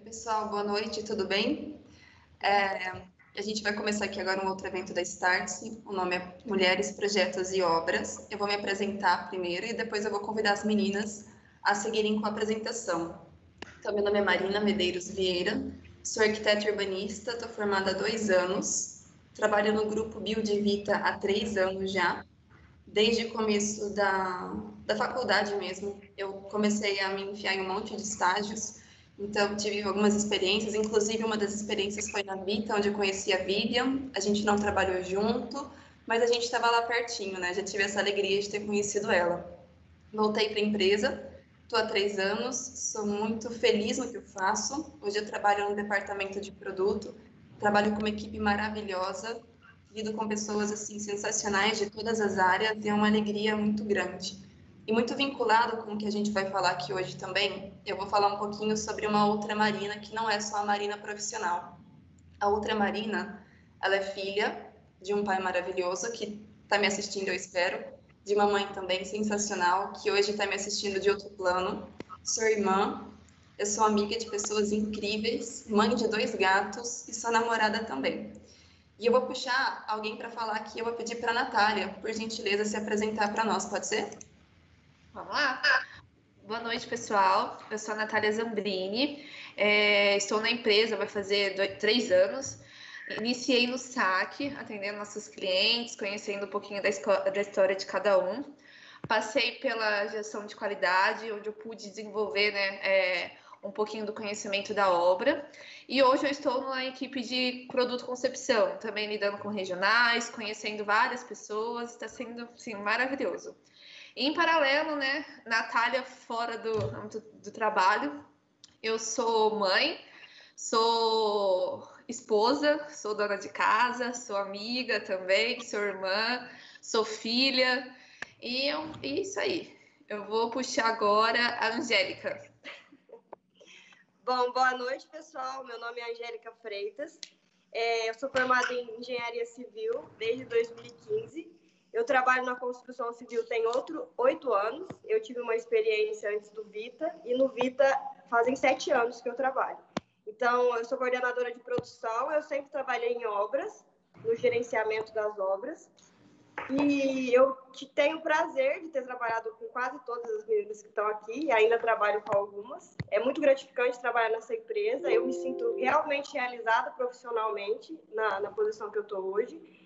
Oi, pessoal, boa noite, tudo bem? É, a gente vai começar aqui agora um outro evento da Startse, o nome é Mulheres, Projetos e Obras. Eu vou me apresentar primeiro e depois eu vou convidar as meninas a seguirem com a apresentação. Então, meu nome é Marina Medeiros Vieira, sou arquiteta urbanista, estou formada há dois anos, trabalho no grupo Build Vita há três anos já, desde o começo da, da faculdade mesmo. Eu comecei a me enfiar em um monte de estágios, então, tive algumas experiências, inclusive uma das experiências foi na Vita, onde eu conheci a Vivian. A gente não trabalhou junto, mas a gente estava lá pertinho, né? Já tive essa alegria de ter conhecido ela. Voltei para a empresa, estou há três anos, sou muito feliz no que eu faço. Hoje eu trabalho no departamento de produto, trabalho com uma equipe maravilhosa, lido com pessoas assim sensacionais de todas as áreas e é uma alegria muito grande. E muito vinculado com o que a gente vai falar aqui hoje também, eu vou falar um pouquinho sobre uma outra marina que não é só a marina profissional. A outra marina, ela é filha de um pai maravilhoso que está me assistindo, eu espero, de uma mãe também sensacional que hoje está me assistindo de outro plano. Sou irmã, eu sou amiga de pessoas incríveis, mãe de dois gatos e sou namorada também. E eu vou puxar alguém para falar aqui, eu vou pedir para a Natália, por gentileza, se apresentar para nós, pode ser? Vamos lá? Boa noite, pessoal. Eu sou a Natália Zambrini, é, estou na empresa, vai fazer dois, três anos. Iniciei no SAC, atendendo nossos clientes, conhecendo um pouquinho da, da história de cada um. Passei pela gestão de qualidade, onde eu pude desenvolver né, é, um pouquinho do conhecimento da obra. E hoje eu estou na equipe de produto concepção, também lidando com regionais, conhecendo várias pessoas, está sendo assim, maravilhoso. Em paralelo, né, Natália fora do âmbito do trabalho, eu sou mãe, sou esposa, sou dona de casa, sou amiga também, sou irmã, sou filha, e é isso aí. Eu vou puxar agora a Angélica. Bom, boa noite, pessoal. Meu nome é Angélica Freitas. É, eu sou formada em Engenharia Civil desde 2015 eu trabalho na construção civil tem outro oito anos. Eu tive uma experiência antes do Vita e no Vita fazem sete anos que eu trabalho. Então, eu sou coordenadora de produção. Eu sempre trabalhei em obras, no gerenciamento das obras. E eu tenho o prazer de ter trabalhado com quase todas as meninas que estão aqui, e ainda trabalho com algumas. É muito gratificante trabalhar nessa empresa, eu me sinto realmente realizada profissionalmente na, na posição que eu estou hoje.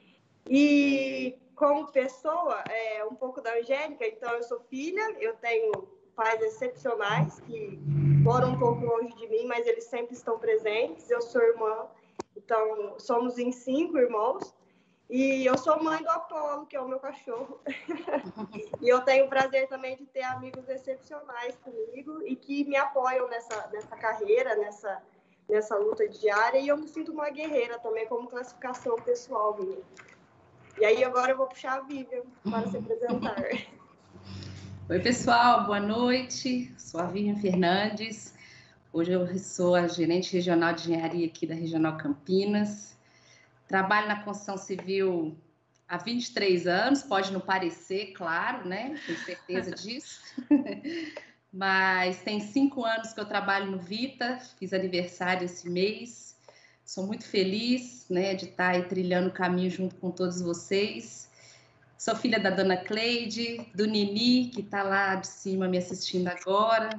E como pessoa, é um pouco da Angélica, então eu sou filha, eu tenho pais excepcionais que moram um pouco longe de mim, mas eles sempre estão presentes. Eu sou irmã, então somos em cinco irmãos. E eu sou mãe do Apolo, que é o meu cachorro. e eu tenho o prazer também de ter amigos excepcionais comigo e que me apoiam nessa, nessa carreira, nessa, nessa luta diária. E eu me sinto uma guerreira também, como classificação pessoal minha. E aí agora eu vou puxar a Vivian para se apresentar. Oi, pessoal, boa noite. Sou a Vivian Fernandes. Hoje eu sou a gerente regional de engenharia aqui da Regional Campinas. Trabalho na construção civil há 23 anos, pode não parecer, claro, né? Tenho certeza disso. Mas tem cinco anos que eu trabalho no Vita, fiz aniversário esse mês. Sou muito feliz né, de estar aí trilhando o caminho junto com todos vocês. Sou filha da dona Cleide, do Nini, que está lá de cima me assistindo agora.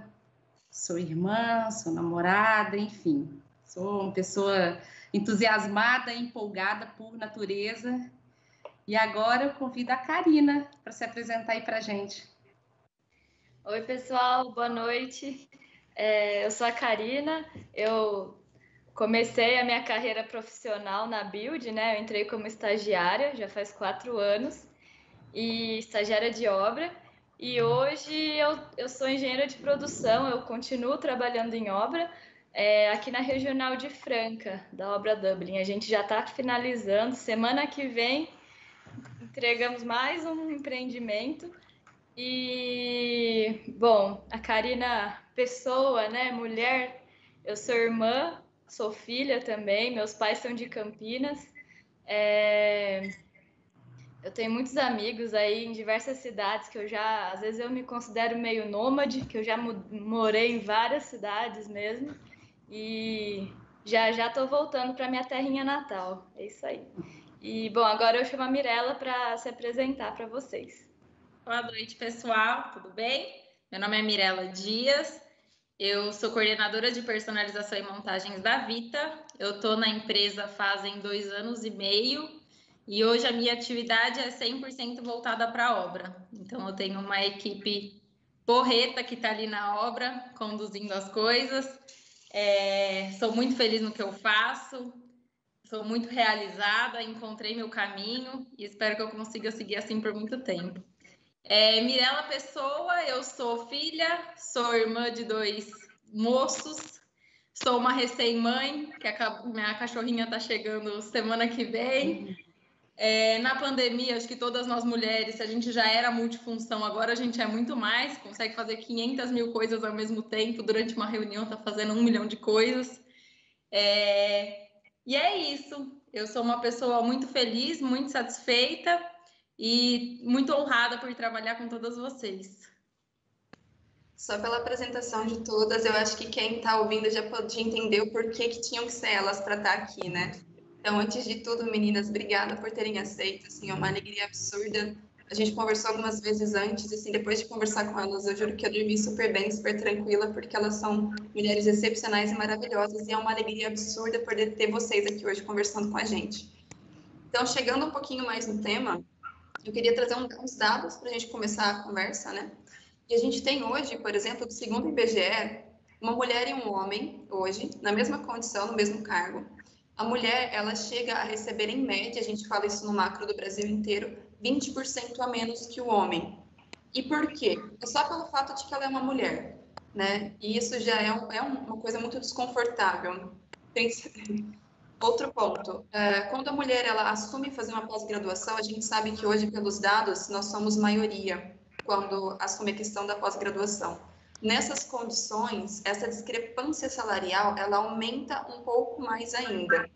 Sou irmã, sou namorada, enfim. Sou uma pessoa entusiasmada empolgada por natureza. E agora eu convido a Karina para se apresentar aí para a gente. Oi, pessoal, boa noite. É, eu sou a Karina, eu Comecei a minha carreira profissional na Build, né? Eu entrei como estagiária, já faz quatro anos, e estagiária de obra. E hoje eu, eu sou engenheira de produção, eu continuo trabalhando em obra é, aqui na Regional de Franca, da obra Dublin. A gente já está finalizando, semana que vem entregamos mais um empreendimento. E, bom, a Karina, pessoa, né, mulher, eu sou irmã sou filha também, meus pais são de Campinas. É... Eu tenho muitos amigos aí em diversas cidades que eu já, às vezes eu me considero meio nômade, que eu já morei em várias cidades mesmo. e já já estou voltando para minha terrinha natal. É isso aí. E bom, agora eu chamo a Mirella para se apresentar para vocês. Boa noite, pessoal. Tudo bem? Meu nome é Mirella Dias. Eu sou coordenadora de personalização e montagens da Vita. Eu estou na empresa fazem dois anos e meio e hoje a minha atividade é 100% voltada para a obra. Então, eu tenho uma equipe porreta que está ali na obra, conduzindo as coisas. É, sou muito feliz no que eu faço, sou muito realizada, encontrei meu caminho e espero que eu consiga seguir assim por muito tempo. É, Mirela Pessoa, eu sou filha, sou irmã de dois moços, sou uma recém-mãe, que a minha cachorrinha está chegando semana que vem. É, na pandemia, acho que todas nós mulheres, a gente já era multifunção, agora a gente é muito mais, consegue fazer 500 mil coisas ao mesmo tempo, durante uma reunião está fazendo um milhão de coisas. É, e é isso, eu sou uma pessoa muito feliz, muito satisfeita, e muito honrada por trabalhar com todas vocês. Só pela apresentação de todas, eu acho que quem está ouvindo já pode entender o porquê que tinham que ser elas para estar tá aqui, né? Então, antes de tudo, meninas, obrigada por terem aceito, assim, é uma alegria absurda. A gente conversou algumas vezes antes, assim, depois de conversar com elas, eu juro que eu dormi super bem, super tranquila, porque elas são mulheres excepcionais e maravilhosas, e é uma alegria absurda poder ter vocês aqui hoje conversando com a gente. Então, chegando um pouquinho mais no tema, eu queria trazer uns dados para a gente começar a conversa, né? E a gente tem hoje, por exemplo, segundo o IBGE, uma mulher e um homem, hoje, na mesma condição, no mesmo cargo. A mulher, ela chega a receber, em média, a gente fala isso no macro do Brasil inteiro, 20% a menos que o homem. E por quê? É só pelo fato de que ela é uma mulher, né? E isso já é, um, é uma coisa muito desconfortável. Outro ponto, é, quando a mulher ela assume fazer uma pós-graduação, a gente sabe que hoje, pelos dados, nós somos maioria quando assume a questão da pós-graduação. Nessas condições, essa discrepância salarial, ela aumenta um pouco mais ainda.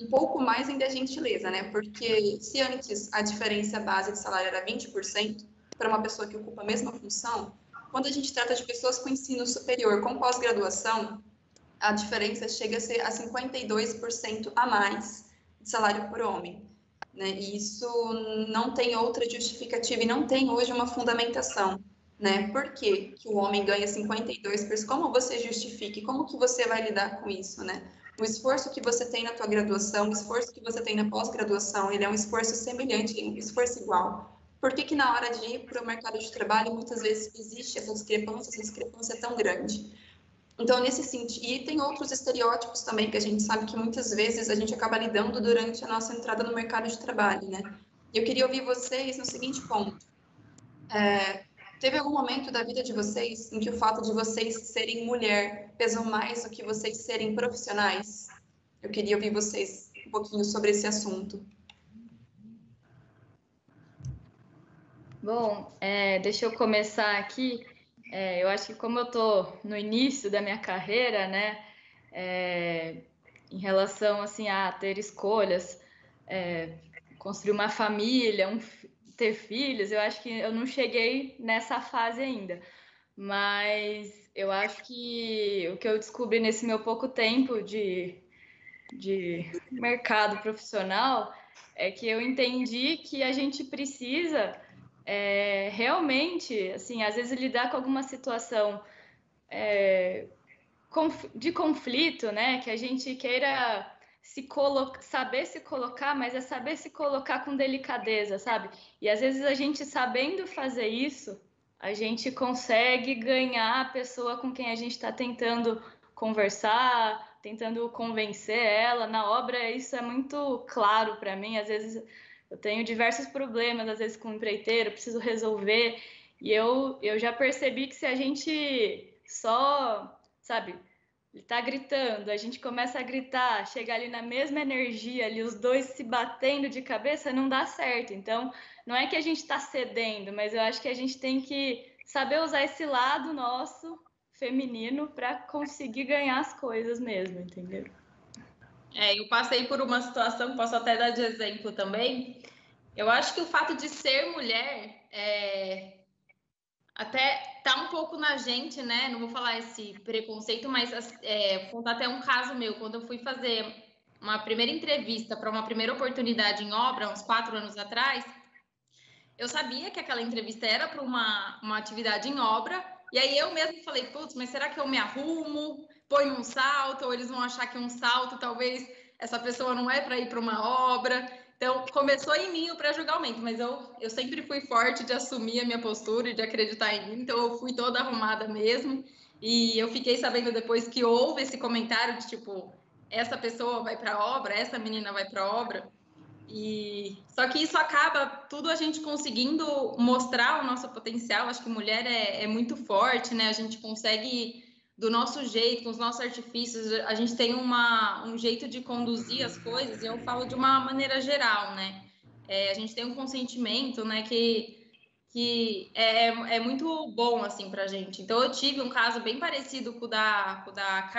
Um pouco mais ainda é gentileza, né? Porque se antes a diferença base de salário era 20% para uma pessoa que ocupa a mesma função, quando a gente trata de pessoas com ensino superior, com pós-graduação, a diferença chega a ser a 52% a mais de salário por homem. Né? E isso não tem outra justificativa e não tem hoje uma fundamentação. Né? Por que, que o homem ganha 52%? Como você justifica? Como que você vai lidar com isso? Né? O esforço que você tem na tua graduação, o esforço que você tem na pós-graduação, ele é um esforço semelhante, um esforço igual. Por que, que na hora de ir para o mercado de trabalho, muitas vezes existe essa discrepância, essa discrepância tão grande? Então, nesse sentido, e tem outros estereótipos também que a gente sabe que muitas vezes a gente acaba lidando durante a nossa entrada no mercado de trabalho, né? Eu queria ouvir vocês no seguinte ponto. É, teve algum momento da vida de vocês em que o fato de vocês serem mulher pesou mais do que vocês serem profissionais? Eu queria ouvir vocês um pouquinho sobre esse assunto. Bom, é, deixa eu começar aqui. É, eu acho que como eu estou no início da minha carreira, né, é, em relação assim a ter escolhas, é, construir uma família, um, ter filhos, eu acho que eu não cheguei nessa fase ainda. Mas eu acho que o que eu descobri nesse meu pouco tempo de, de mercado profissional é que eu entendi que a gente precisa é, realmente, assim, às vezes lidar com alguma situação é, de conflito, né? Que a gente queira se saber se colocar, mas é saber se colocar com delicadeza, sabe? E às vezes a gente sabendo fazer isso, a gente consegue ganhar a pessoa com quem a gente está tentando conversar, tentando convencer ela. Na obra, isso é muito claro para mim. Às vezes eu tenho diversos problemas, às vezes, com o empreiteiro, preciso resolver. E eu, eu já percebi que se a gente só, sabe, ele tá gritando, a gente começa a gritar, chega ali na mesma energia, ali os dois se batendo de cabeça, não dá certo. Então, não é que a gente está cedendo, mas eu acho que a gente tem que saber usar esse lado nosso feminino para conseguir ganhar as coisas mesmo, entendeu? É, eu passei por uma situação, posso até dar de exemplo também. Eu acho que o fato de ser mulher, é... até tá um pouco na gente, né? Não vou falar esse preconceito, mas é, vou contar até um caso meu. Quando eu fui fazer uma primeira entrevista para uma primeira oportunidade em obra, uns quatro anos atrás, eu sabia que aquela entrevista era para uma, uma atividade em obra, e aí eu mesmo falei, putz, mas será que eu me arrumo, ponho um salto, ou eles vão achar que um salto talvez essa pessoa não é para ir para uma obra. Então, começou em mim o pré-julgamento, mas eu, eu sempre fui forte de assumir a minha postura e de acreditar em mim, então eu fui toda arrumada mesmo. E eu fiquei sabendo depois que houve esse comentário de tipo, essa pessoa vai para a obra, essa menina vai para a obra. E só que isso acaba tudo a gente conseguindo mostrar o nosso potencial. Acho que mulher é, é muito forte, né? A gente consegue do nosso jeito, com os nossos artifícios, a gente tem uma, um jeito de conduzir as coisas. E eu falo de uma maneira geral, né? É, a gente tem um consentimento, né? Que que é, é muito bom assim para gente. Então eu tive um caso bem parecido com o da com o da AK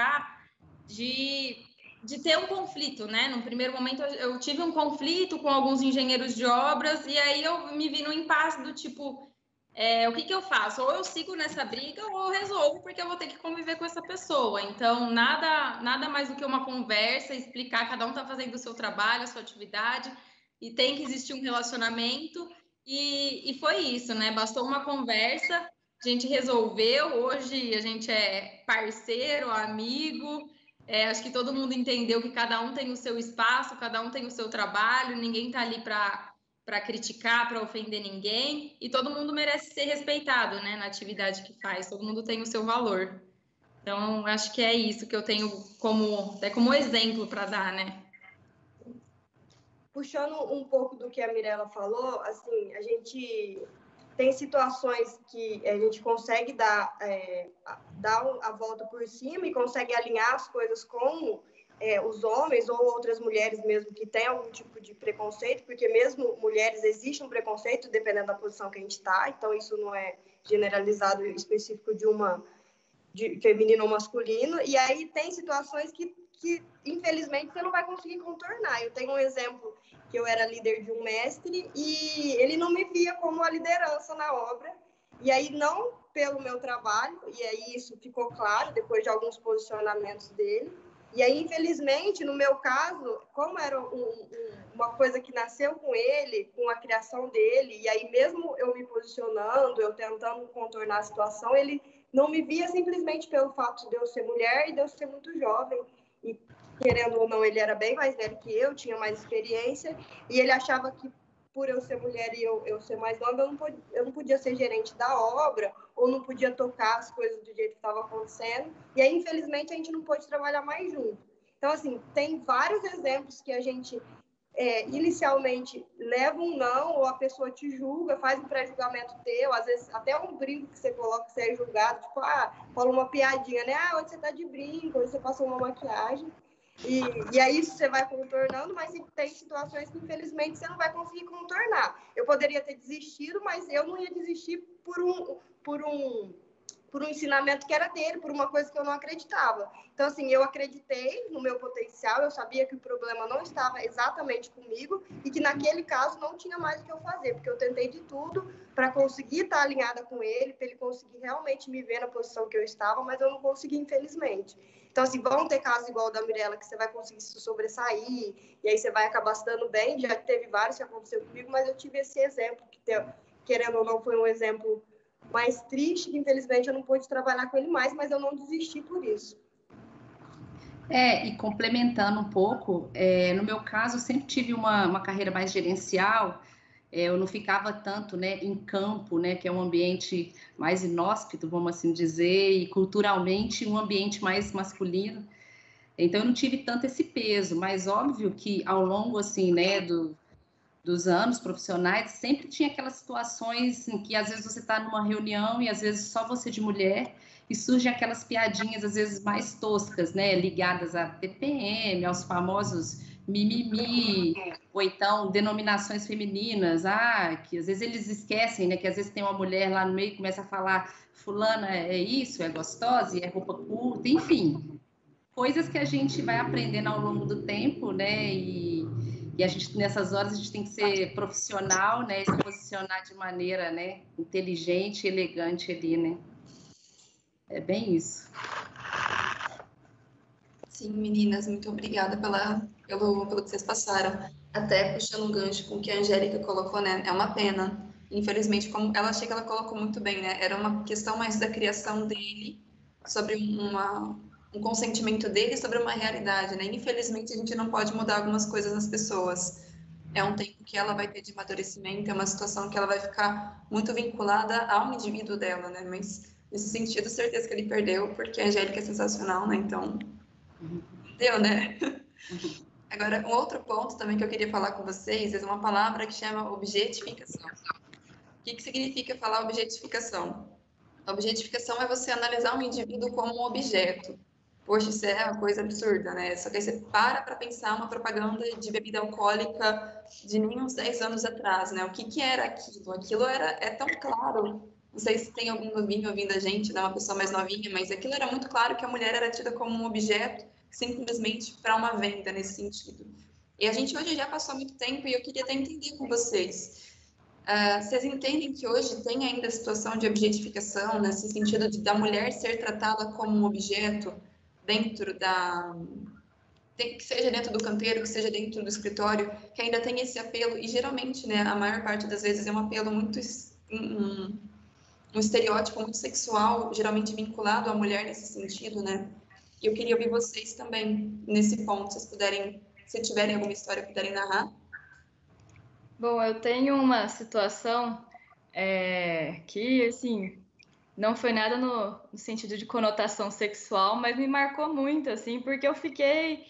de de ter um conflito, né? No primeiro momento eu tive um conflito com alguns engenheiros de obras e aí eu me vi no impasse do tipo, é, o que, que eu faço? Ou eu sigo nessa briga ou eu resolvo porque eu vou ter que conviver com essa pessoa. Então nada nada mais do que uma conversa, explicar cada um está fazendo o seu trabalho, a sua atividade e tem que existir um relacionamento e, e foi isso, né? Bastou uma conversa, a gente resolveu. Hoje a gente é parceiro, amigo. É, acho que todo mundo entendeu que cada um tem o seu espaço, cada um tem o seu trabalho, ninguém está ali para criticar, para ofender ninguém, e todo mundo merece ser respeitado né, na atividade que faz, todo mundo tem o seu valor. Então, acho que é isso que eu tenho como, até como exemplo para dar, né? Puxando um pouco do que a Mirella falou, assim, a gente tem situações que a gente consegue dar, é, dar a volta por cima e consegue alinhar as coisas com é, os homens ou outras mulheres mesmo que têm algum tipo de preconceito, porque mesmo mulheres existe um preconceito dependendo da posição que a gente está, então isso não é generalizado específico de uma de feminino ou masculino, e aí tem situações que, que infelizmente você não vai conseguir contornar. Eu tenho um exemplo que eu era líder de um mestre e ele não me via como a liderança na obra. E aí, não pelo meu trabalho, e aí isso ficou claro depois de alguns posicionamentos dele. E aí, infelizmente, no meu caso, como era um, um, uma coisa que nasceu com ele, com a criação dele, e aí mesmo eu me posicionando, eu tentando contornar a situação, ele não me via simplesmente pelo fato de eu ser mulher e de eu ser muito jovem. E querendo ou não, ele era bem mais velho que eu, tinha mais experiência, e ele achava que por eu ser mulher e eu, eu ser mais nova, eu não, podia, eu não podia ser gerente da obra, ou não podia tocar as coisas do jeito que estava acontecendo, e aí, infelizmente, a gente não pôde trabalhar mais junto. Então, assim, tem vários exemplos que a gente é, inicialmente leva um não, ou a pessoa te julga, faz um pré-julgamento teu, às vezes até um brinco que você coloca, você é julgado, tipo, ah, fala uma piadinha, né? Ah, hoje você tá de brinco, hoje você passou uma maquiagem. E, e aí você vai contornando, mas tem situações que infelizmente você não vai conseguir contornar. Eu poderia ter desistido, mas eu não ia desistir por um, por um, por um ensinamento que era dele, por uma coisa que eu não acreditava. Então, assim, eu acreditei no meu potencial, eu sabia que o problema não estava exatamente comigo e que naquele caso não tinha mais o que eu fazer, porque eu tentei de tudo para conseguir estar alinhada com ele, para ele conseguir realmente me ver na posição que eu estava, mas eu não consegui, infelizmente. Então, assim, vão ter casos igual o da Mirella, que você vai conseguir se sobressair, e aí você vai acabar se dando bem. Já teve vários que aconteceu comigo, mas eu tive esse exemplo, que, querendo ou não, foi um exemplo mais triste, que infelizmente eu não pude trabalhar com ele mais, mas eu não desisti por isso. É, e complementando um pouco, é, no meu caso, eu sempre tive uma, uma carreira mais gerencial, é, eu não ficava tanto né, em campo, né, que é um ambiente mais inóspito, vamos assim dizer, e culturalmente um ambiente mais masculino. Então eu não tive tanto esse peso, mas óbvio que ao longo assim, né, do, dos anos profissionais, sempre tinha aquelas situações em que às vezes você está numa reunião e às vezes só você de mulher e surgem aquelas piadinhas às vezes mais toscas, né, ligadas à TPM, aos famosos mimimi, ou então denominações femininas, ah, que às vezes eles esquecem, né, que às vezes tem uma mulher lá no meio que começa a falar, fulana é isso, é gostosa, é roupa curta, enfim, coisas que a gente vai aprendendo ao longo do tempo, né, e, e a gente, nessas horas, a gente tem que ser profissional, né? E se posicionar de maneira, né? Inteligente, elegante ali, né? É bem isso. Sim, meninas, muito obrigada pela, pelo, pelo que vocês passaram. Até puxando um gancho com o que a Angélica colocou, né? É uma pena. Infelizmente, como ela achei que ela colocou muito bem, né? Era uma questão mais da criação dele sobre uma, um consentimento dele sobre uma realidade, né? Infelizmente, a gente não pode mudar algumas coisas nas pessoas. É um tempo que ela vai ter de amadurecimento, é uma situação que ela vai ficar muito vinculada ao indivíduo dela, né? Mas nesse sentido, certeza que ele perdeu, porque a Angélica é sensacional, né? Então, deu, né? Agora, um outro ponto também que eu queria falar com vocês é uma palavra que chama objetificação. O que, que significa falar objetificação? objetificação é você analisar um indivíduo como um objeto. Poxa, isso é uma coisa absurda, né? Só que aí você para para pensar uma propaganda de bebida alcoólica de nem uns 10 anos atrás, né? O que, que era aquilo? Aquilo era, é tão claro. Não sei se tem algum novinho ouvindo a gente, né? uma pessoa mais novinha, mas aquilo era muito claro que a mulher era tida como um objeto simplesmente para uma venda nesse sentido. E a gente hoje já passou muito tempo e eu queria até entender com vocês. Uh, vocês entendem que hoje tem ainda a situação de objetificação, nesse sentido de da mulher ser tratada como um objeto dentro da. Que seja dentro do canteiro, que seja dentro do escritório, que ainda tem esse apelo, e geralmente, né, a maior parte das vezes é um apelo muito. Um, um estereótipo muito sexual, geralmente vinculado à mulher nesse sentido, né? E eu queria ouvir vocês também nesse ponto, se puderem, se tiverem alguma história, puderem narrar. Bom, eu tenho uma situação é, que, assim, não foi nada no, no, sentido de conotação sexual, mas me marcou muito, assim, porque eu fiquei.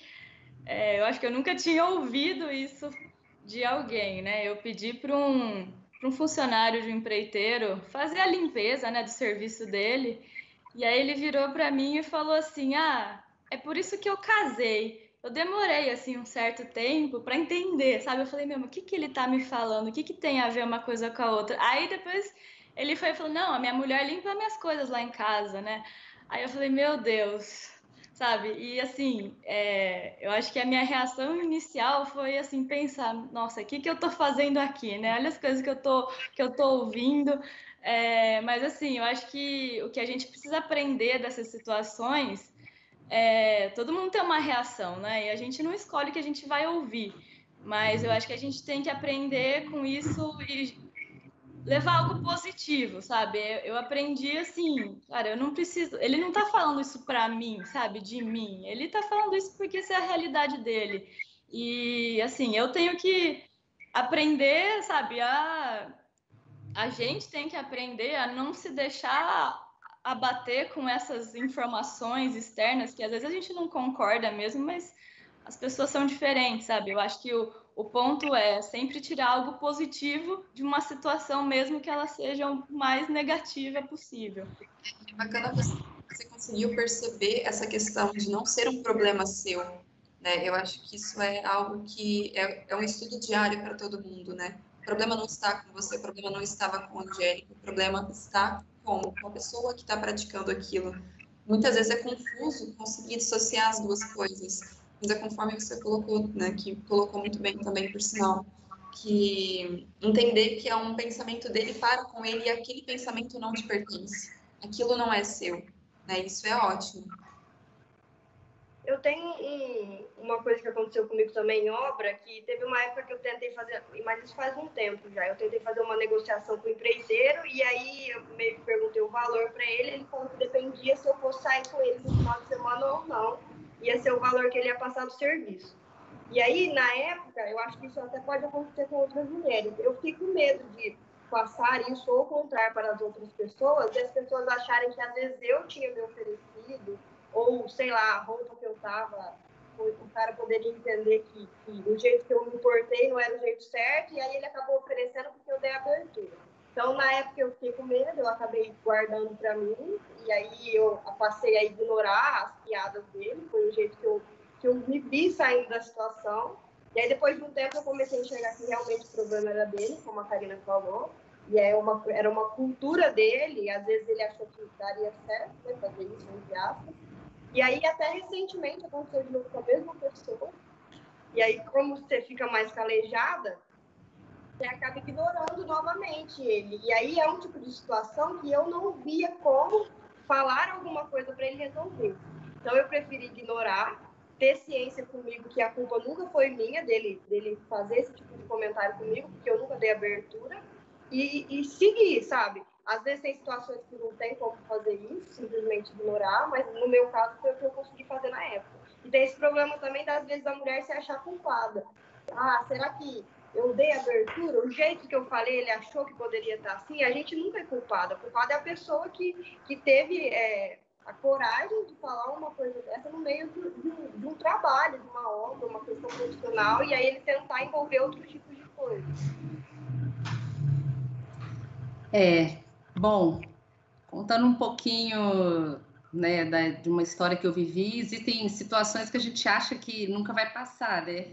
É, eu acho que eu nunca tinha ouvido isso de alguém, né? Eu pedi para um, um funcionário de um empreiteiro fazer a limpeza né, do serviço dele, e aí ele virou para mim e falou assim: Ah, é por isso que eu casei eu demorei assim um certo tempo para entender, sabe? Eu falei, meu, o que que ele tá me falando? O que que tem a ver uma coisa com a outra? Aí depois ele foi e falou, não, a minha mulher limpa minhas coisas lá em casa, né? Aí eu falei, meu Deus, sabe? E assim, é, eu acho que a minha reação inicial foi assim pensar, nossa, o que que eu tô fazendo aqui, né? Olha as coisas que eu tô que eu tô ouvindo. É, mas assim, eu acho que o que a gente precisa aprender dessas situações é, todo mundo tem uma reação, né? E a gente não escolhe o que a gente vai ouvir. Mas eu acho que a gente tem que aprender com isso e levar algo positivo, sabe? Eu aprendi assim, cara, eu não preciso. Ele não tá falando isso para mim, sabe? De mim. Ele tá falando isso porque essa é a realidade dele. E assim, eu tenho que aprender, sabe? A, a gente tem que aprender a não se deixar abater com essas informações externas que às vezes a gente não concorda mesmo, mas as pessoas são diferentes, sabe? Eu acho que o, o ponto é sempre tirar algo positivo de uma situação, mesmo que ela seja o mais negativa possível. É bacana você, você conseguiu perceber essa questão de não ser um problema seu, né? Eu acho que isso é algo que é, é um estudo diário para todo mundo, né? O problema não está com você, o problema não estava com a Angélica, o problema está? Com a pessoa que está praticando aquilo. Muitas vezes é confuso conseguir dissociar as duas coisas. Mas é conforme você colocou, né, que colocou muito bem também, por sinal, que entender que é um pensamento dele para com ele e aquele pensamento não te pertence. Aquilo não é seu. Né? Isso é ótimo. Eu tenho um, uma coisa que aconteceu comigo também em obra, que teve uma época que eu tentei fazer, mas isso faz um tempo já, eu tentei fazer uma negociação com o empreiteiro e aí eu meio que perguntei o valor para ele, ele falou que dependia se eu fosse sair com ele no final de semana ou não, ia ser o valor que ele ia passar do serviço. E aí, na época, eu acho que isso até pode acontecer com outras mulheres, eu fiquei com medo de passar isso ou contar para as outras pessoas e as pessoas acharem que às vezes eu tinha me oferecido ou sei lá, a roupa que eu tava, o cara poderia entender que, que o jeito que eu me portei não era o jeito certo, e aí ele acabou oferecendo porque eu dei abertura. Então, na época eu fiquei com medo, eu acabei guardando para mim, e aí eu passei a ignorar as piadas dele, foi o jeito que eu, que eu me vi saindo da situação. E aí, depois de um tempo, eu comecei a enxergar que realmente o problema era dele, como a Karina falou, e é uma, era uma cultura dele, às vezes ele achou que daria certo, né, fazer isso, entre aspas, e aí, até recentemente, aconteceu de novo com a mesma pessoa. E aí, como você fica mais calejada, você acaba ignorando novamente ele. E aí é um tipo de situação que eu não via como falar alguma coisa para ele resolver. Então eu preferi ignorar, ter ciência comigo que a culpa nunca foi minha dele, dele fazer esse tipo de comentário comigo, porque eu nunca dei abertura, e, e seguir, sabe? Às vezes tem situações que não tem como fazer isso, simplesmente ignorar, mas no meu caso foi o que eu consegui fazer na época. E tem esse problema também das vezes da mulher se achar culpada. Ah, será que eu dei abertura? O jeito que eu falei, ele achou que poderia estar assim? A gente nunca é culpada. Culpada é a pessoa que, que teve é, a coragem de falar uma coisa dessa no meio de, de, de, um trabalho, de uma obra, uma questão profissional, e aí ele tentar envolver outros tipos de coisas. É, bom, contando um pouquinho né, da, de uma história que eu vivi, existem situações que a gente acha que nunca vai passar, né?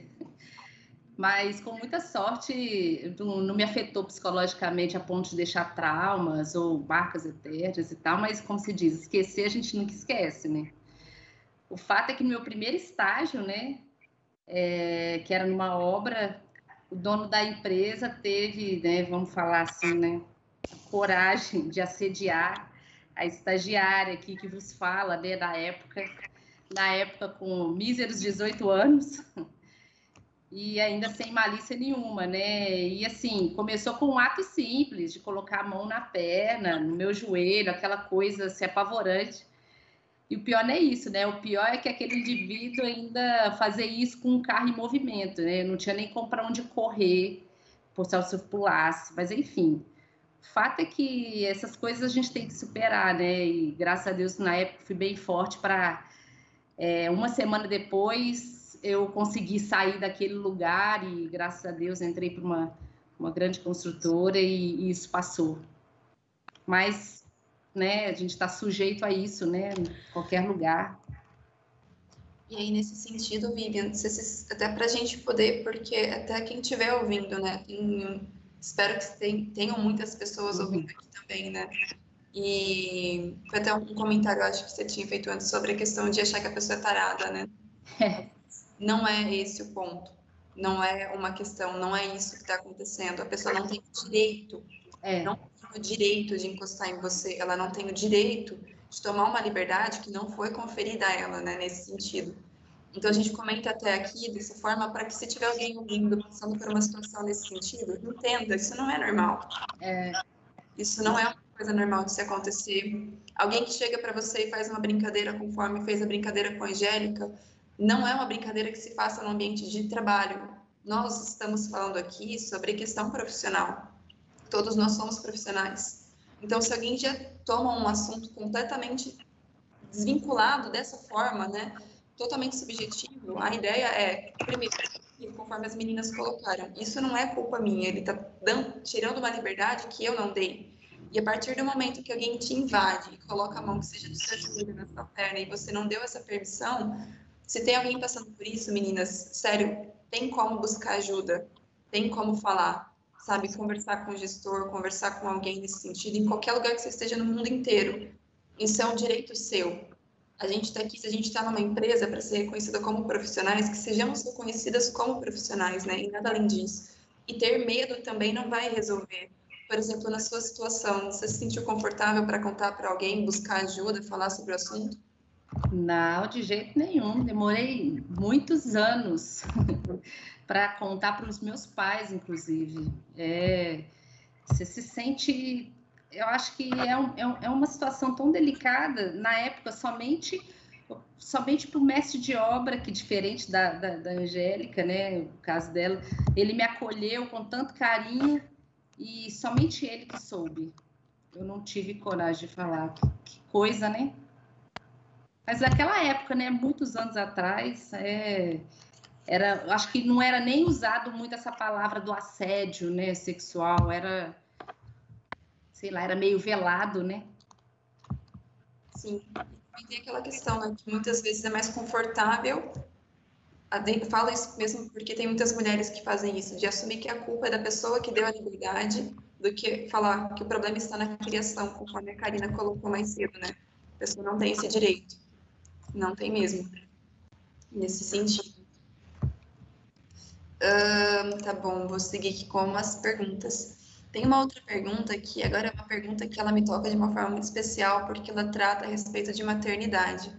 Mas com muita sorte não, me afetou psicologicamente a ponto de deixar traumas ou marcas eternas e tal, mas como se diz, esquecer a gente nunca esquece, né? O fato é que no meu primeiro estágio, né, é, que era numa obra, o dono da empresa teve, né, vamos falar assim, né, coragem de assediar a estagiária aqui que vos fala, né, da época, na época com míseros 18 anos, e ainda sem malícia nenhuma, né? E assim, começou com um ato simples de colocar a mão na perna, no meu joelho, aquela coisa assim, apavorante. E o pior não é isso, né? O pior é que aquele indivíduo ainda fazer isso com um carro em movimento, né? Não tinha nem como para onde correr, por se eu pulasse, mas enfim. O fato é que essas coisas a gente tem que superar, né? E graças a Deus, na época, fui bem forte para. É, uma semana depois, eu consegui sair daquele lugar e, graças a Deus, entrei para uma, uma grande construtora e, e isso passou. Mas, né, a gente está sujeito a isso, né? Em qualquer lugar. E aí, nesse sentido, Vivian, até para a gente poder, porque até quem estiver ouvindo, né, tem espero que tenham muitas pessoas uhum. ouvindo aqui também, né? E foi até um comentário, acho que você tinha feito antes, sobre a questão de achar que a pessoa é tarada, né? É. Não é esse o ponto. Não é uma questão, não é isso que está acontecendo. A pessoa não tem o direito, é. não tem o direito de encostar em você, ela não tem o direito de tomar uma liberdade que não foi conferida a ela, né, nesse sentido. Então a gente comenta até aqui dessa forma para que se tiver alguém ouvindo passando por uma situação nesse sentido, entenda, isso não é normal. É. Isso não é uma coisa normal de se acontecer. Alguém que chega para você e faz uma brincadeira conforme fez a brincadeira com a Angélica, não é uma brincadeira que se faça no ambiente de trabalho. Nós estamos falando aqui sobre questão profissional. Todos nós somos profissionais. Então, se alguém já toma um assunto completamente desvinculado dessa forma, né, totalmente subjetivo, a ideia é, primeiro, conforme as meninas colocaram, isso não é culpa minha, ele está tirando uma liberdade que eu não dei. E a partir do momento que alguém te invade e coloca a mão que seja do seu joelho na sua perna e você não deu essa permissão, se tem alguém passando por isso, meninas, sério, tem como buscar ajuda, tem como falar, sabe, conversar com o gestor, conversar com alguém nesse sentido, em qualquer lugar que você esteja no mundo inteiro. Isso é um direito seu a gente está aqui, se a gente está numa empresa para ser reconhecida como profissionais, que sejamos reconhecidas como profissionais, né? E nada além disso. E ter medo também não vai resolver. Por exemplo, na sua situação, você se sentiu confortável para contar para alguém, buscar ajuda, falar sobre o assunto? Não, de jeito nenhum. Demorei muitos anos para contar para os meus pais, inclusive. É, você se sente eu acho que é, um, é, é uma situação tão delicada. Na época, somente somente para o mestre de obra, que diferente da, da, da, Angélica, né, o caso dela, ele me acolheu com tanto carinho e somente ele que soube. Eu não tive coragem de falar. Que coisa, né? Mas naquela época, né, muitos anos atrás, é, era, acho que não era nem usado muito essa palavra do assédio, né, sexual. Era sei lá, era meio velado, né? Sim. E tem aquela questão, né, que muitas vezes é mais confortável. Falo isso mesmo porque tem muitas mulheres que fazem isso, de assumir que a culpa é da pessoa que deu a liberdade, do que falar que o problema está na criação, conforme a Karina colocou mais cedo, né? A pessoa não tem esse direito. Não tem mesmo. Nesse sentido. Tá bom, vou seguir aqui com as perguntas. Tem uma outra pergunta que agora é uma pergunta que ela me toca de uma forma muito especial, porque ela trata a respeito de maternidade.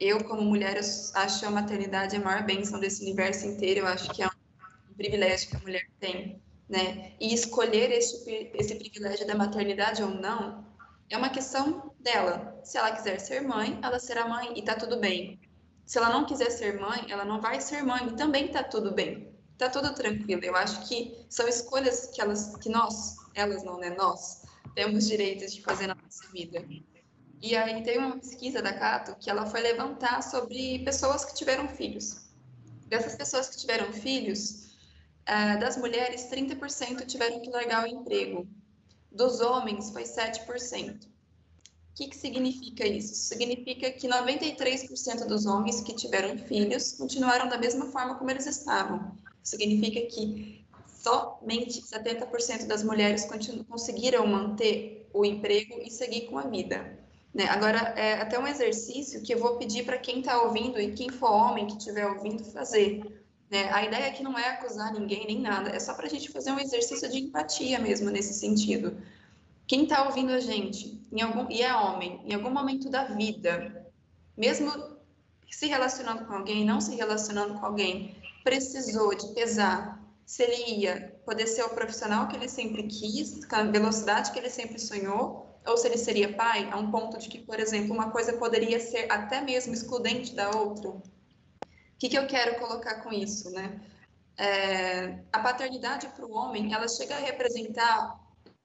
Eu, como mulher, eu acho a maternidade a maior bênção desse universo inteiro. Eu acho que é um privilégio que a mulher tem, né? E escolher esse, esse privilégio da maternidade ou não é uma questão dela. Se ela quiser ser mãe, ela será mãe e tá tudo bem. Se ela não quiser ser mãe, ela não vai ser mãe e também tá tudo bem tá tudo tranquilo. Eu acho que são escolhas que elas, que nós, elas não, né, nós temos direitos de fazer na nossa vida. E aí tem uma pesquisa da Cato que ela foi levantar sobre pessoas que tiveram filhos. Dessas pessoas que tiveram filhos, uh, das mulheres, 30% tiveram que largar o emprego. Dos homens, foi 7%. O que, que significa isso? Significa que 93% dos homens que tiveram filhos continuaram da mesma forma como eles estavam. Significa que somente 70% das mulheres conseguiram manter o emprego e seguir com a vida. Né? Agora, é até um exercício que eu vou pedir para quem está ouvindo e quem for homem que estiver ouvindo fazer. Né? A ideia aqui não é acusar ninguém nem nada, é só para a gente fazer um exercício de empatia mesmo nesse sentido. Quem está ouvindo a gente algum, e é homem, em algum momento da vida, mesmo se relacionando com alguém, não se relacionando com alguém, precisou de pesar se ele ia poder ser o profissional que ele sempre quis, com a velocidade que ele sempre sonhou, ou se ele seria pai, a um ponto de que, por exemplo, uma coisa poderia ser até mesmo excludente da outra. Que, que eu quero colocar com isso, né? É, a paternidade para o homem, ela chega a representar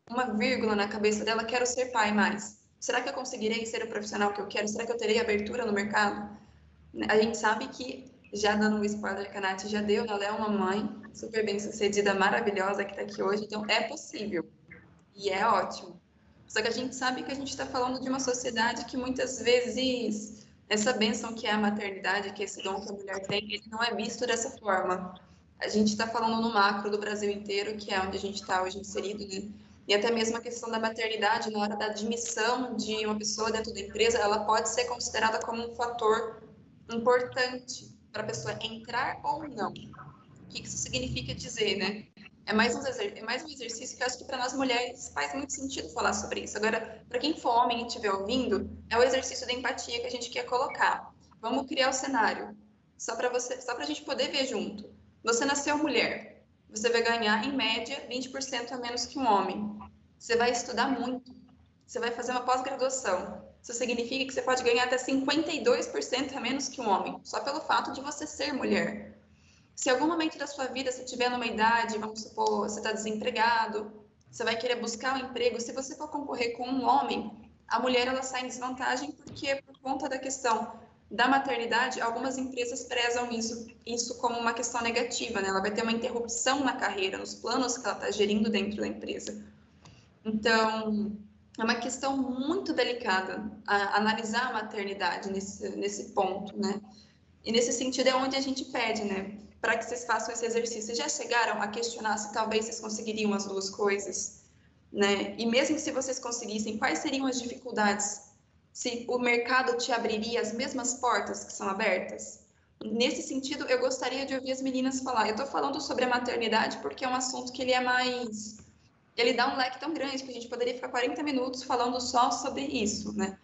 uma vírgula na cabeça dela, quero ser pai mais. Será que eu conseguirei ser o profissional que eu quero? Será que eu terei abertura no mercado? A gente sabe que já dando um spoiler que a Nath já deu, ela é uma mãe super bem sucedida, maravilhosa que está aqui hoje, então é possível e é ótimo. Só que a gente sabe que a gente está falando de uma sociedade que muitas vezes essa bênção que é a maternidade, que é esse dom que a mulher tem, ele não é visto dessa forma. A gente está falando no macro do Brasil inteiro, que é onde a gente está hoje inserido, né? E até mesmo a questão da maternidade, na hora da admissão de uma pessoa dentro da empresa, ela pode ser considerada como um fator importante para a pessoa entrar ou não. O que isso significa dizer, né? É mais, um é mais um exercício que eu acho que para nós mulheres faz muito sentido falar sobre isso. Agora, para quem for homem e estiver ouvindo, é o exercício da empatia que a gente quer colocar. Vamos criar o cenário, só para você, só para a gente poder ver junto. Você nasceu mulher, você vai ganhar em média 20% a menos que um homem. Você vai estudar muito, você vai fazer uma pós-graduação, isso significa que você pode ganhar até 52% a menos que um homem, só pelo fato de você ser mulher. Se algum momento da sua vida você estiver numa idade, vamos supor, você está desempregado, você vai querer buscar um emprego, se você for concorrer com um homem, a mulher ela sai em desvantagem porque por conta da questão da maternidade, algumas empresas prezam isso, isso como uma questão negativa, né? Ela vai ter uma interrupção na carreira, nos planos que ela está gerindo dentro da empresa. Então, é uma questão muito delicada a, analisar a maternidade nesse, nesse ponto, né? E nesse sentido é onde a gente pede, né? Para que vocês façam esse exercício. Vocês já chegaram a questionar se talvez vocês conseguiriam as duas coisas, né? E mesmo se vocês conseguissem, quais seriam as dificuldades? Se o mercado te abriria as mesmas portas que são abertas? Nesse sentido, eu gostaria de ouvir as meninas falar. Eu estou falando sobre a maternidade porque é um assunto que ele é mais ele dá um leque tão grande que a gente poderia ficar 40 minutos falando só sobre isso, né?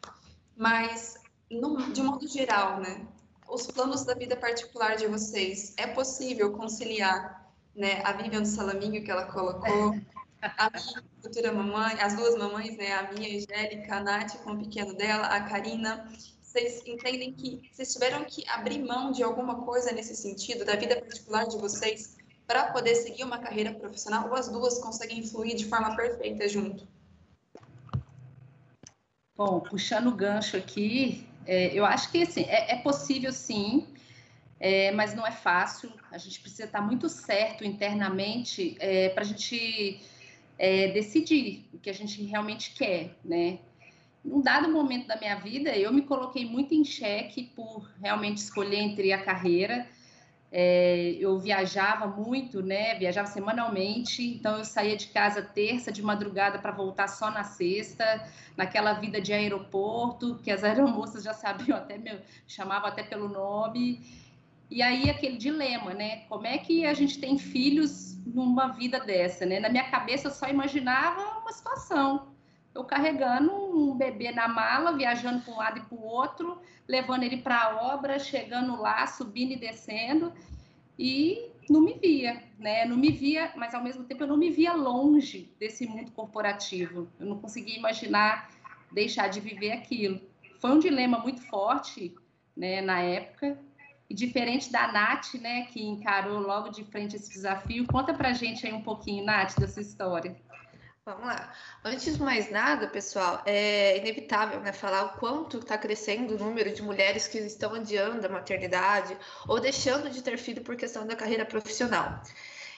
Mas, no, de modo geral, né? Os planos da vida particular de vocês, é possível conciliar né, a Vivian do Salaminho que ela colocou, a minha futura mamãe, as duas mamães, né, a minha Angélica, a Nath com o pequeno dela, a Karina, vocês entendem que vocês tiveram que abrir mão de alguma coisa nesse sentido, da vida particular de vocês, para poder seguir uma carreira profissional? Ou as duas conseguem fluir de forma perfeita junto? Bom, puxando o gancho aqui, é, eu acho que assim, é, é possível sim, é, mas não é fácil. A gente precisa estar muito certo internamente é, para a gente é, decidir o que a gente realmente quer, né? Num dado momento da minha vida, eu me coloquei muito em xeque por realmente escolher entre a carreira é, eu viajava muito, né? Viajava semanalmente, então eu saía de casa terça de madrugada para voltar só na sexta, naquela vida de aeroporto, que as aeromoças já sabiam até me chamavam até pelo nome. E aí aquele dilema, né? Como é que a gente tem filhos numa vida dessa, né? Na minha cabeça eu só imaginava uma situação. Eu carregando um bebê na mala, viajando para um lado e para o outro, levando ele para a obra, chegando lá, subindo e descendo, e não me via, né? Não me via, mas ao mesmo tempo eu não me via longe desse mundo corporativo. Eu não conseguia imaginar deixar de viver aquilo. Foi um dilema muito forte, né, na época, e diferente da Nath, né, que encarou logo de frente esse desafio, conta pra gente aí um pouquinho, Nath, da sua história. Vamos lá. Antes de mais nada, pessoal, é inevitável né, falar o quanto está crescendo o número de mulheres que estão adiando a maternidade ou deixando de ter filho por questão da carreira profissional.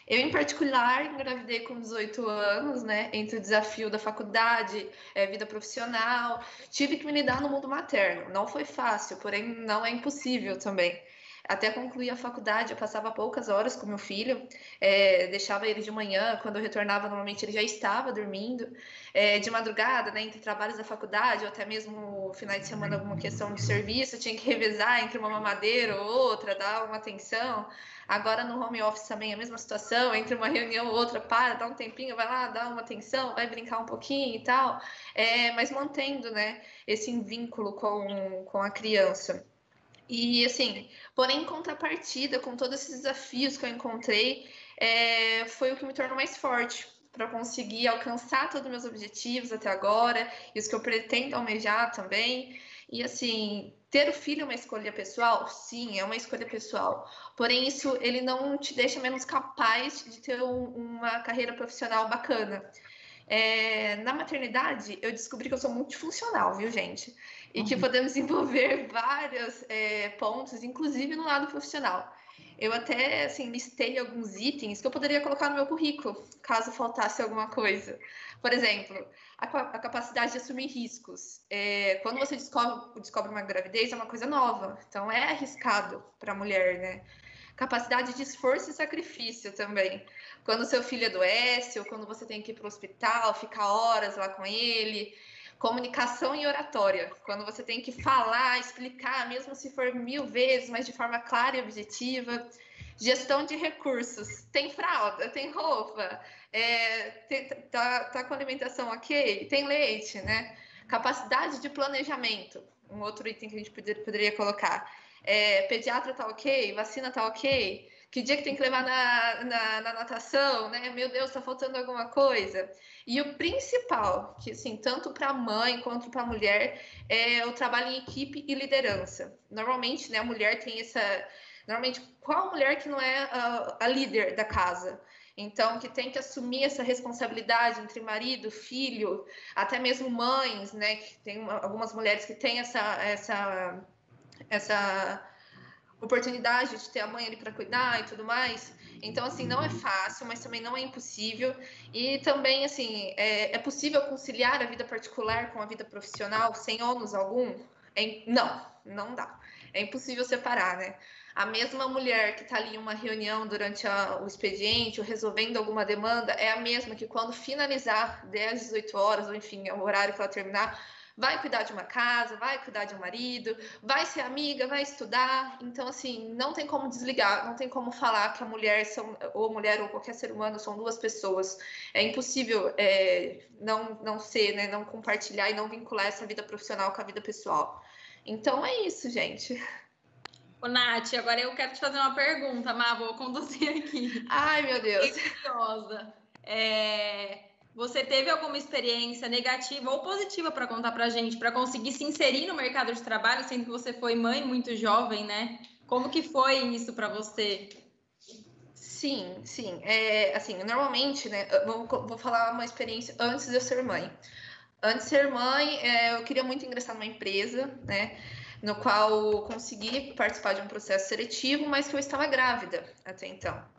Eu, em particular, engravidei com 18 anos, né? Entre o desafio da faculdade, é, vida profissional, tive que me lidar no mundo materno. Não foi fácil, porém não é impossível também. Até concluir a faculdade, eu passava poucas horas com meu filho, é, deixava ele de manhã, quando eu retornava, normalmente ele já estava dormindo. É, de madrugada, né, entre trabalhos da faculdade, ou até mesmo final de semana, alguma questão de serviço, tinha que revezar entre uma mamadeira ou outra, dar uma atenção. Agora no home office também a mesma situação, entre uma reunião ou outra, para, dá um tempinho, vai lá, dá uma atenção, vai brincar um pouquinho e tal, é, mas mantendo, né, esse vínculo com, com a criança. E assim, porém, em contrapartida, com todos esses desafios que eu encontrei, é, foi o que me tornou mais forte para conseguir alcançar todos os meus objetivos até agora e os que eu pretendo almejar também. E assim, ter o filho é uma escolha pessoal? Sim, é uma escolha pessoal. Porém, isso ele não te deixa menos capaz de ter um, uma carreira profissional bacana. É, na maternidade, eu descobri que eu sou multifuncional, viu, gente? E que podemos desenvolver vários é, pontos, inclusive no lado profissional. Eu até assim listei alguns itens que eu poderia colocar no meu currículo, caso faltasse alguma coisa. Por exemplo, a, a capacidade de assumir riscos. É, quando você descobre, descobre uma gravidez, é uma coisa nova, então é arriscado para a mulher, né? Capacidade de esforço e sacrifício também. Quando seu filho adoece, ou quando você tem que ir para o hospital, ficar horas lá com ele comunicação e oratória, quando você tem que falar, explicar, mesmo se for mil vezes, mas de forma clara e objetiva. Gestão de recursos, tem fralda, tem roupa, é, tem, tá, tá com alimentação ok, tem leite, né? Capacidade de planejamento, um outro item que a gente poderia, colocar. É, pediatra tá ok, vacina tá ok, que dia que tem que levar na, na, na natação, né? Meu Deus, está faltando alguma coisa. E o principal, que assim, tanto para a mãe quanto para a mulher, é o trabalho em equipe e liderança. Normalmente, né, a mulher tem essa. Normalmente, qual mulher que não é a, a líder da casa? Então, que tem que assumir essa responsabilidade entre marido, filho, até mesmo mães, né? Que tem algumas mulheres que têm essa, essa, essa oportunidade de ter a mãe ali para cuidar e tudo mais. Então, assim, não é fácil, mas também não é impossível. E também, assim, é, é possível conciliar a vida particular com a vida profissional sem ônus algum? É, não, não dá. É impossível separar, né? A mesma mulher que está ali em uma reunião durante a, o expediente ou resolvendo alguma demanda é a mesma que quando finalizar 10, 18 horas, ou enfim, é o horário que ela terminar, vai cuidar de uma casa, vai cuidar de um marido, vai ser amiga, vai estudar. Então, assim, não tem como desligar, não tem como falar que a mulher são, ou mulher ou qualquer ser humano são duas pessoas. É impossível é, não, não ser, né, não compartilhar e não vincular essa vida profissional com a vida pessoal. Então é isso, gente. Ô, Nath, agora eu quero te fazer uma pergunta, Má, vou conduzir aqui. Ai, meu Deus. Curiosa. É, você teve alguma experiência negativa ou positiva para contar para a gente, para conseguir se inserir no mercado de trabalho, sendo que você foi mãe muito jovem, né? Como que foi isso para você? Sim, sim. É, assim, normalmente, né? Vou, vou falar uma experiência antes de eu ser mãe. Antes de ser mãe, é, eu queria muito ingressar numa empresa, né? No qual consegui participar de um processo seletivo, mas que eu estava grávida até então.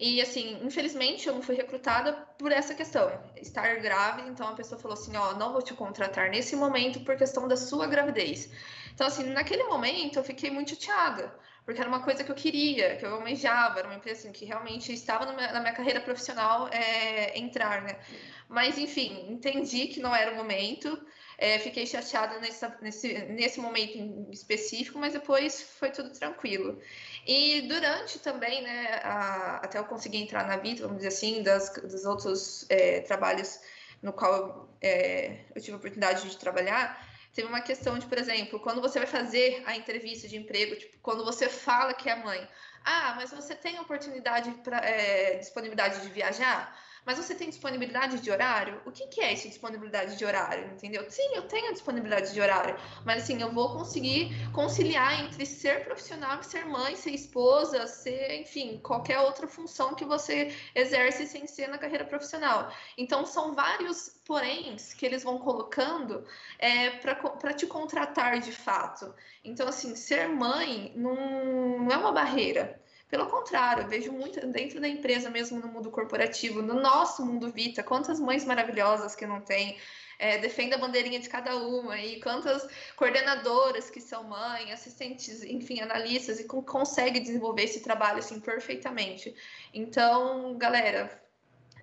E assim, infelizmente eu não fui recrutada por essa questão, estar grávida, então a pessoa falou assim, ó, não vou te contratar nesse momento por questão da sua gravidez. Então assim, naquele momento eu fiquei muito chateada, porque era uma coisa que eu queria, que eu almejava, era uma empresa assim, que realmente estava na minha carreira profissional é, entrar, né? Mas enfim, entendi que não era o momento, É, fiquei chateada nessa, nesse, nesse momento específico, mas depois foi tudo tranquilo. E durante também, né, a, até eu conseguir entrar na vida, vamos dizer assim, das, dos outros é, trabalhos no qual é, eu tive a oportunidade de trabalhar, teve uma questão de, por exemplo, quando você vai fazer a entrevista de emprego, tipo, quando você fala que é mãe, ah, mas você tem oportunidade para é, disponibilidade de viajar? Mas você tem disponibilidade de horário? O que, que é essa disponibilidade de horário? Entendeu? Sim, eu tenho disponibilidade de horário, mas assim, eu vou conseguir conciliar entre ser profissional e ser mãe, ser esposa, ser, enfim, qualquer outra função que você exerce sem ser na carreira profissional. Então, são vários poréns que eles vão colocando é, para te contratar de fato. Então, assim, ser mãe não, não é uma barreira. Pelo contrário, eu vejo muito dentro da empresa mesmo, no mundo corporativo, no nosso mundo Vita, quantas mães maravilhosas que não tem. É, defenda a bandeirinha de cada uma e quantas coordenadoras que são mães, assistentes, enfim, analistas e com, consegue desenvolver esse trabalho assim perfeitamente. Então, galera,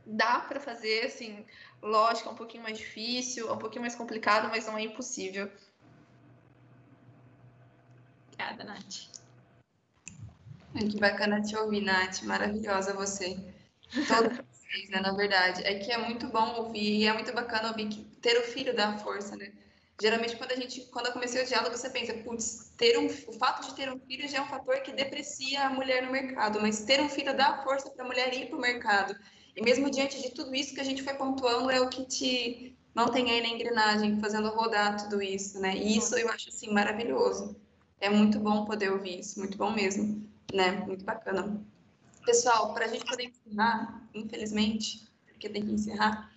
dá para fazer assim, lógico, é um pouquinho mais difícil, é um pouquinho mais complicado, mas não é impossível. Obrigada, Nath. Que bacana te ouvir, Nath. Maravilhosa você. Todos vocês, né? Na verdade. É que é muito bom ouvir e é muito bacana ouvir que ter o filho dá força, né? Geralmente, quando a gente, quando eu comecei o diálogo, você pensa, putz, ter um, o fato de ter um filho já é um fator que deprecia a mulher no mercado, mas ter um filho dá força para a mulher ir para o mercado. E mesmo diante de tudo isso que a gente foi pontuando, é o que te mantém aí na engrenagem, fazendo rodar tudo isso, né? E isso eu acho, assim, maravilhoso. É muito bom poder ouvir isso, muito bom mesmo né? Muito bacana. Pessoal, para a gente poder encerrar, infelizmente, porque tem que encerrar,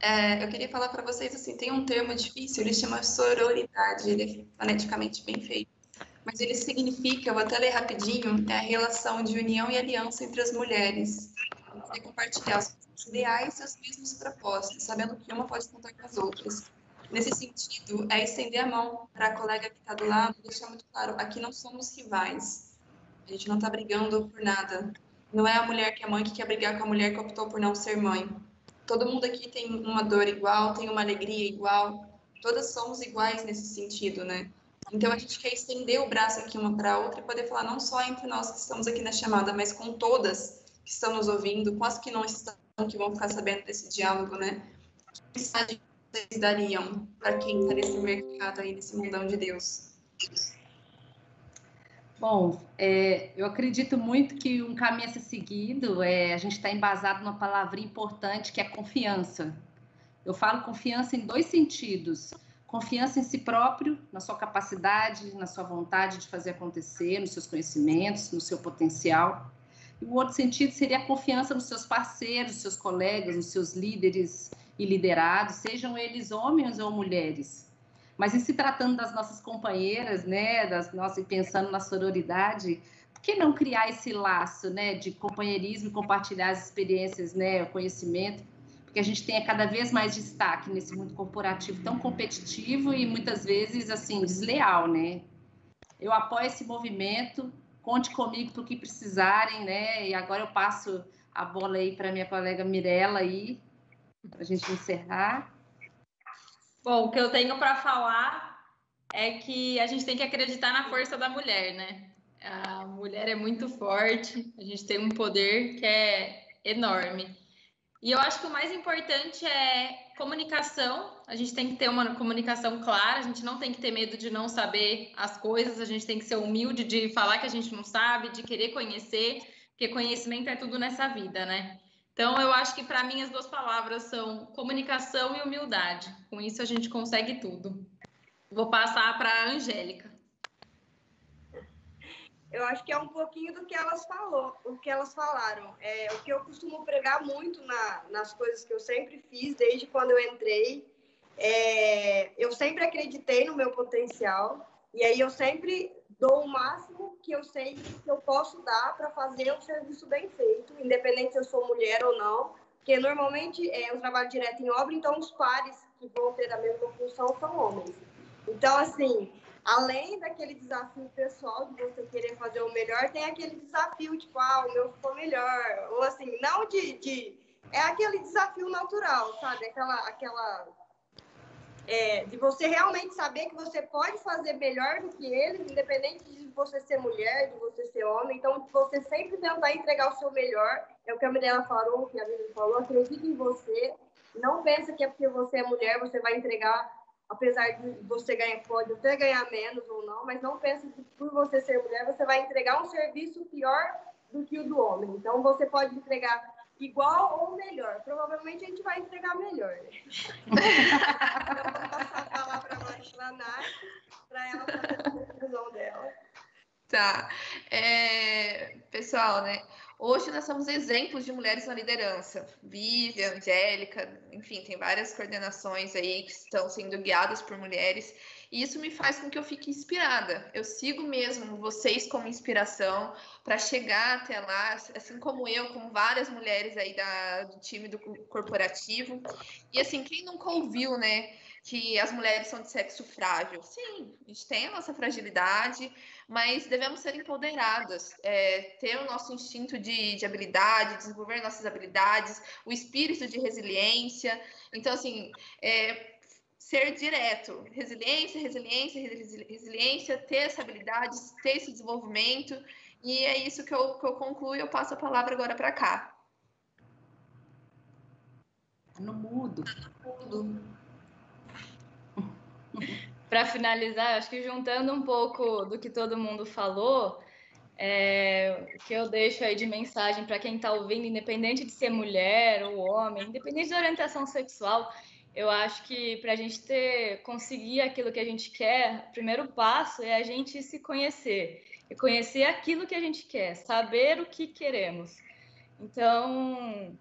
é, eu queria falar para vocês assim, tem um termo difícil, ele chama sororidade, ele é foneticamente bem feito, mas ele significa, vou até ler rapidinho, é a relação de união e aliança entre as mulheres, e compartilhar os mesmos ideais e os mesmos propósitos, sabendo que uma pode contar com as outras. Nesse sentido, é estender a mão para a colega que está do lado deixar muito claro, aqui não somos rivais, a gente não está brigando por nada. Não é a mulher que é mãe que quer brigar com a mulher que optou por não ser mãe. Todo mundo aqui tem uma dor igual, tem uma alegria igual. Todas somos iguais nesse sentido, né? Então a gente quer estender o braço aqui uma para a outra e poder falar não só entre nós que estamos aqui na chamada, mas com todas que estão nos ouvindo, com as que não estão, que vão ficar sabendo desse diálogo, né? Que mensagem vocês dariam para quem está nesse mercado aí, nesse mundão de Deus? Bom, é, eu acredito muito que um caminho a ser seguido é a gente está embasado numa palavra importante que é confiança. Eu falo confiança em dois sentidos: confiança em si próprio, na sua capacidade, na sua vontade de fazer acontecer, nos seus conhecimentos, no seu potencial. E o outro sentido seria a confiança nos seus parceiros, nos seus colegas, nos seus líderes e liderados, sejam eles homens ou mulheres mas em se tratando das nossas companheiras, né, das nossas pensando na sororidade, por que não criar esse laço, né, de companheirismo, compartilhar as experiências, né, o conhecimento, porque a gente tenha cada vez mais destaque nesse mundo corporativo tão competitivo e muitas vezes assim desleal, né? Eu apoio esse movimento, conte comigo para o que precisarem, né? E agora eu passo a bola aí para minha colega Mirella aí, para a gente encerrar. Bom, o que eu tenho para falar é que a gente tem que acreditar na força da mulher, né? A mulher é muito forte, a gente tem um poder que é enorme. E eu acho que o mais importante é comunicação. A gente tem que ter uma comunicação clara, a gente não tem que ter medo de não saber as coisas, a gente tem que ser humilde de falar que a gente não sabe, de querer conhecer, porque conhecimento é tudo nessa vida, né? Então, eu acho que para mim as duas palavras são comunicação e humildade. Com isso, a gente consegue tudo. Vou passar para a Angélica. Eu acho que é um pouquinho do que elas falou, o que elas falaram. É o que eu costumo pregar muito na, nas coisas que eu sempre fiz desde quando eu entrei. É, eu sempre acreditei no meu potencial e aí eu sempre dou o máximo que eu sei que eu posso dar para fazer um serviço bem feito, independente se eu sou mulher ou não, porque normalmente é um trabalho direto em obra, então os pares que vão ter a mesma função são homens. Então, assim, além daquele desafio pessoal de você querer fazer o melhor, tem aquele desafio, tipo, ah, o meu ficou melhor, ou assim, não de, de é aquele desafio natural, sabe? Aquela, aquela é, de você realmente saber que você pode fazer melhor do que eles, independente de você ser mulher, de você ser homem. Então, você sempre tentar entregar o seu melhor. É o que a Mirella falou, que a Mirella falou. Acredite em você. Não pensa que é porque você é mulher, você vai entregar, apesar de você ganhar, pode até ganhar menos ou não, mas não pense que por você ser mulher, você vai entregar um serviço pior do que o do homem. Então, você pode entregar igual ou melhor. Provavelmente a gente vai entregar melhor. Vou passar a palavra para a Nath, para ela fazer a conclusão dela. Tá. É, pessoal, né? Hoje nós somos exemplos de mulheres na liderança. Vivian, Angélica, enfim, tem várias coordenações aí que estão sendo guiadas por mulheres. E isso me faz com que eu fique inspirada. Eu sigo mesmo vocês como inspiração para chegar até lá, assim como eu, como várias mulheres aí da, do time do corporativo. E assim, quem nunca ouviu, né? que as mulheres são de sexo frágil. Sim, a gente tem a nossa fragilidade, mas devemos ser empoderadas, é, ter o nosso instinto de, de habilidade, desenvolver nossas habilidades, o espírito de resiliência. Então, assim, é, ser direto. Resiliência, resiliência, resiliência, ter essa habilidade, ter esse desenvolvimento. E é isso que eu, que eu concluo e eu passo a palavra agora para cá. No mudo. No mudo. Para finalizar, acho que juntando um pouco do que todo mundo falou, é, que eu deixo aí de mensagem para quem está ouvindo, independente de ser mulher ou homem, independente de orientação sexual, eu acho que para a gente ter conseguir aquilo que a gente quer, o primeiro passo é a gente se conhecer e conhecer aquilo que a gente quer, saber o que queremos. Então,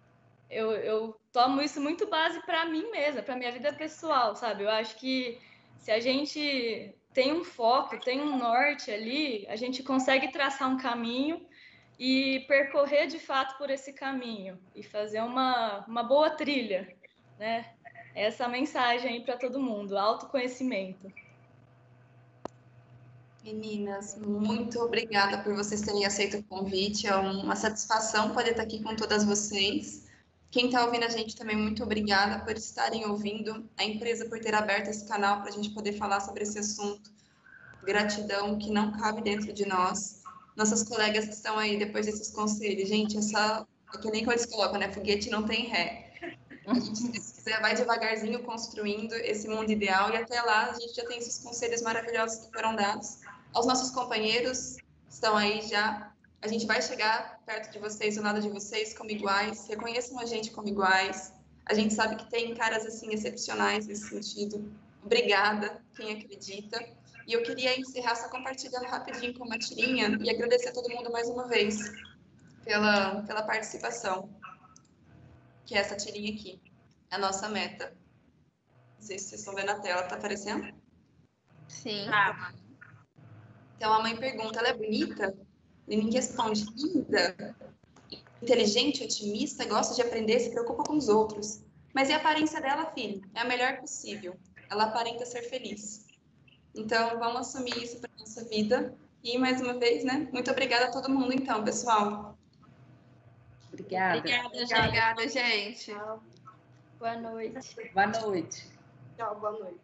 eu, eu tomo isso muito base para mim mesma, para minha vida pessoal, sabe? Eu acho que se a gente tem um foco, tem um norte ali, a gente consegue traçar um caminho e percorrer de fato por esse caminho e fazer uma, uma boa trilha, né? Essa mensagem aí para todo mundo, autoconhecimento. Meninas, muito obrigada por vocês terem aceito o convite. É uma satisfação poder estar aqui com todas vocês. Quem está ouvindo a gente também, muito obrigada por estarem ouvindo, a empresa por ter aberto esse canal para a gente poder falar sobre esse assunto. Gratidão que não cabe dentro de nós. Nossas colegas que estão aí depois desses conselhos, gente, essa é que nem que eles colocam, né? Foguete não tem ré. A gente, se quiser, vai devagarzinho construindo esse mundo ideal e até lá a gente já tem esses conselhos maravilhosos que foram dados. Aos nossos companheiros, estão aí já a gente vai chegar perto de vocês, ao lado de vocês, como iguais. Reconheçam a gente como iguais. A gente sabe que tem caras assim excepcionais nesse sentido. Obrigada, quem acredita. E eu queria encerrar só compartilhando rapidinho com uma tirinha e agradecer a todo mundo mais uma vez pela, pela participação. Que é essa tirinha aqui, a nossa meta. Não sei se vocês estão vendo a tela, tá aparecendo? Sim. Ah. Então a mãe pergunta: ela é bonita? Lenin responde: linda, inteligente, otimista, gosta de aprender, se preocupa com os outros. Mas e a aparência dela, filho? É a melhor possível. Ela aparenta ser feliz. Então, vamos assumir isso para nossa vida. E, mais uma vez, né? Muito obrigada a todo mundo, então, pessoal. Obrigada. Obrigada, gente. Obrigada, gente. Boa noite. Boa noite. Tchau, boa noite.